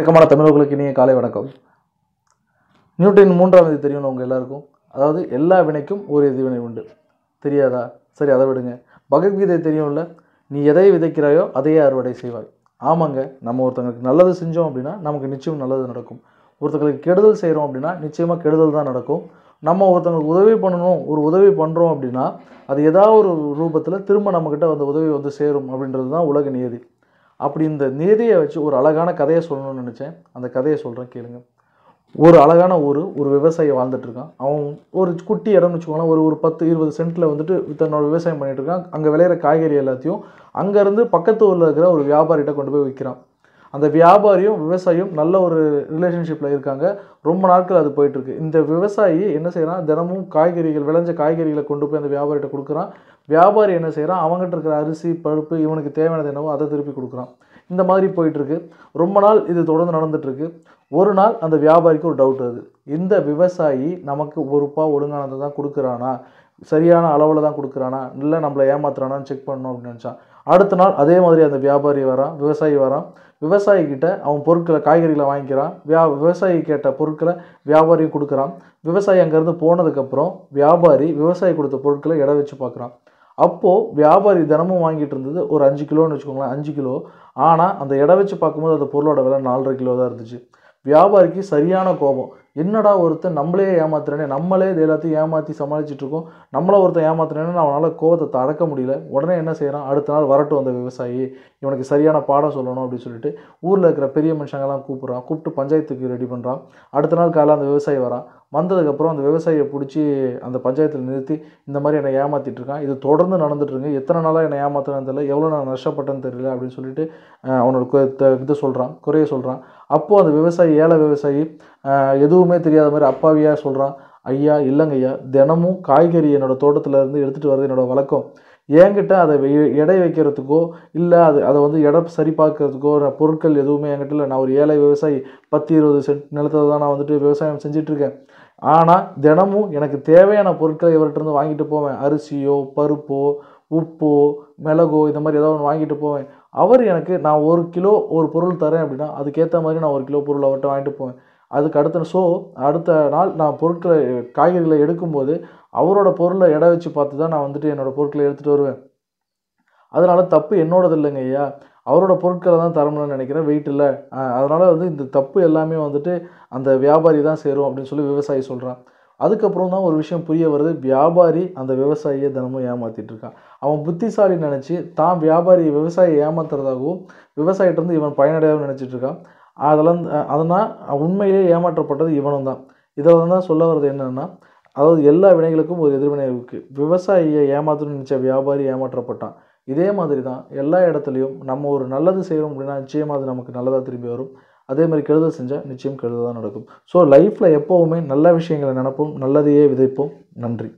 வணக்கமான தமிழர்களுக்கு இனிய காலை வணக்கம். நியூட்டன் மூன்றாம் விதி தெரியும் உங்கள் எல்லாருக்கும். அதாவது எல்லா வினைக்கும் ஒரு எதிர்வினை உண்டு. தெரியாதா? சரி அதை விடுங்க. பகவத்கீதை தெரியும்ல? நீ எதை விதைக்கிறாயோ அதையே அறுவடை செய்வாய். ஆமாங்க நம்ம ஒருத்தங்களுக்கு நல்லது செஞ்சோம் அப்படின்னா நமக்கு நிச்சயம் நல்லது நடக்கும். ஒருத்தங்களுக்கு கெடுதல் செய்கிறோம் அப்படின்னா நிச்சயமாக கெடுதல் தான் நடக்கும். நம்ம ஒருத்தங்களுக்கு உதவி பண்ணணும் ஒரு உதவி பண்ணுறோம் அப்படின்னா அது ஏதாவது ஒரு ரூபத்தில் திரும்ப நம்மக்கிட்ட அந்த உதவி வந்து சேரும் அப்படின்றது தான் உலக நியதி. அப்படி இந்த நேதியை வச்சு ஒரு அழகான கதையை சொல்லணும்னு நினச்சேன். அந்த கதையை சொல்கிறேன் கேளுங்க. ஒரு அழகான ஊர் ஒரு விவசாயி வாழ்ந்துட்டு இருக்கான். அவன் ஒரு குட்டி இடம்னு வச்சுக்கோங்களேன் ஒரு ஒரு பத்து இருபது சென்ட்டில் வந்துட்டு தன்னோட விவசாயம் பண்ணிகிட்ருக்கான் இருக்கான். அங்கே விளையிற காய்கறி எல்லாத்தையும் அங்கேருந்து பக்கத்து ஊரில் இருக்கிற ஒரு வியாபாரிகிட்ட கொண்டு போய் விற்கிறான் அந்த வியாபாரியும் விவசாயியும் நல்ல ஒரு ரிலேஷன்ஷிப்பில் இருக்காங்க. ரொம்ப நாட்கள் அது போயிட்டுருக்கு. இந்த விவசாயி என்ன செய்கிறான் தினமும் காய்கறிகள் விளைஞ்ச காய்கறிகளை கொண்டு போய் அந்த வியாபாரிகிட்ட கொடுக்குறான். வியாபாரி என்ன செய்கிறான் அவங்ககிட்ட இருக்கிற அரிசி பருப்பு இவனுக்கு தேவையானது என்னவோ அதை திருப்பி கொடுக்குறான். இந்த மாதிரி போயிட்டுருக்கு. ரொம்ப நாள் இது தொடர்ந்து நடந்துகிட்ருக்கு ஒரு நாள் அந்த வியாபாரிக்கு ஒரு டவுட் வருது. இந்த விவசாயி நமக்கு ஒரு ரூபா ஒழுங்கானதை தான் கொடுக்குறானா? சரியான அளவில் தான் கொடுக்குறானா? இல்லை நம்மளை ஏமாத்துறானான்னு செக் பண்ணணும் அப்படின்னு நினச்சான். அடுத்த நாள் அதே மாதிரி அந்த வியாபாரி வரான் விவசாயி வரான். விவசாயிக்கிட்ட அவன் பொருட்களை காய்கறிகளை வாங்கிக்கிறான். வியா விவசாயி கேட்ட பொருட்களை வியாபாரி கொடுக்குறான். விவசாயி அங்கேருந்து போனதுக்கப்புறம் வியாபாரி விவசாயி கொடுத்த பொருட்களை இட வச்சு பார்க்குறான். அப்போது வியாபாரி தினமும் வாங்கிட்டு இருந்தது ஒரு அஞ்சு கிலோன்னு வச்சுக்கோங்களேன் அஞ்சு கிலோ. ஆனால் அந்த இட வச்சு பார்க்கும்போது அந்த பொருளோட விலை நாலரை கிலோ தான் இருந்துச்சு. வியாபாரிக்கு சரியான கோபம். என்னடா ஒருத்தன் நம்மளே ஏமாத்துறேனே நம்மளே இது எல்லாத்தையும் ஏமாற்றி சமாளிச்சுட்டு இருக்கோம் நம்மள ஒருத்தன் ஏமாத்துறேன்னு அவனால் கோபத்தை தடக்க முடியல. உடனே என்ன செய்கிறான் அடுத்த நாள் வரட்டும் அந்த விவசாயி இவனுக்கு சரியான பாடம் சொல்லணும் அப்படின்னு சொல்லிட்டு ஊரில் இருக்கிற பெரிய மனுஷங்கள்லாம் கூப்பிட்றான். கூப்பிட்டு பஞ்சாயத்துக்கு ரெடி பண்ணுறான் அடுத்த நாள் காலையில் அந்த விவசாயி வரான். வந்ததுக்கப்புறம் அந்த விவசாயியை பிடிச்சி அந்த பஞ்சாயத்தில் நிறுத்தி இந்த மாதிரி என்னை ஏமாற்றிட்டு இருக்கான் இது தொடர்ந்து நடந்துட்டுருங்க எத்தனை நாளாக என்னை ஏமாத்துறேன்னு தெரியல. எவ்வளோ நான் நஷ்டப்பட்டேன்னு தெரியல அப்படின்னு சொல்லிட்டு அவனோட இதை இது சொல்கிறான் குறைய சொல்கிறான் அப்போது அந்த விவசாயி ஏழை விவசாயி எதுவுமே தெரியாத மாதிரி அப்பாவியாக சொல்கிறான் ஐயா இல்லைங்க ஐயா. தினமும் காய்கறி என்னோட தோட்டத்துலேருந்து எடுத்துகிட்டு வர்றது என்னோடய வழக்கம். என்கிட்ட அதை வெ- எடை வைக்கிறதுக்கோ இல்லை அது அதை வந்து எடை சரி பார்க்கறதுக்கோ பொருட்கள் எதுவுமே என்கிட்ட இல்லை. நான் ஒரு ஏழை விவசாயி பத்து இருபது சென்ட் நிலத்தை தான் நான் வந்துட்டு விவசாயம் செஞ்சிட்ருக்கேன் ஆனால் தினமும் எனக்கு தேவையான பொருட்களை இவர்கிட்டருந்து வாங்கிட்டு போவேன். அரிசியோ பருப்போ உப்போ மிளகோ இந்த மாதிரி ஏதாவது ஒன்று வாங்கிட்டு போவேன். அவர் எனக்கு நான் ஒரு கிலோ ஒரு பொருள் தரேன் அப்படின்னா அதுக்கேற்ற மாதிரி நான் ஒரு கிலோ பொருள் அவர்கிட்ட வாங்கிட்டு போவேன். அதுக்கு அடுத்த ஸோ அடுத்த நாள் நான் பொருட்களை காய்கறிகளை எடுக்கும்போது அவரோட பொருளை எடை வச்சு பார்த்து தான் நான் வந்துட்டு என்னோடய பொருட்களை எடுத்துகிட்டு வருவேன். அதனால தப்பு என்னோடது இல்லைங்க ஐயா. அவரோட பொருட்களை தான் தரணும்னு நினைக்கிறேன். வெயிட் இல்லை. அதனால் வந்து இந்த தப்பு எல்லாமே வந்துட்டு அந்த வியாபாரி தான் சேரும் அப்படின்னு சொல்லி விவசாயி சொல்கிறான் அதுக்கப்புறம் தான் ஒரு விஷயம் புரிய வருது. வியாபாரி அந்த விவசாயியை தினமும் ஏமாற்றிட்டு இருக்கான். அவன் புத்திசாலி நினச்சி தான் வியாபாரி விவசாயியை ஏமாத்துறதாகவும் விவசாயிட்டிருந்து இவன் பயனடையாகவும் நினச்சிட்டு இருக்கான். அதெல்லாம் அதனால் உண்மையிலேயே ஏமாற்றப்பட்டது இவனும் தான். இதில் தான் சொல்ல வர்றது என்னென்னா அதாவது எல்லா வினைகளுக்கும் ஒரு எதிர்வினை இருக்குது விவசாயியை ஏமாற்றணும்னு நினச்ச வியாபாரி ஏமாற்றப்பட்டான். இதே மாதிரி தான் எல்லா இடத்துலையும் நம்ம ஒரு நல்லது செய்கிறோம் அப்படின்னா நிச்சயமாக அது நமக்கு நல்லதாக திரும்பி வரும். அதே மாதிரி கெடுதல் செஞ்சால் நிச்சயம் கெடுதல் தான் நடக்கும். ஸோ லைஃப்பில் எப்போவுமே நல்ல விஷயங்களை நினைப்போம் நல்லதையே விதைப்போம். நன்றி.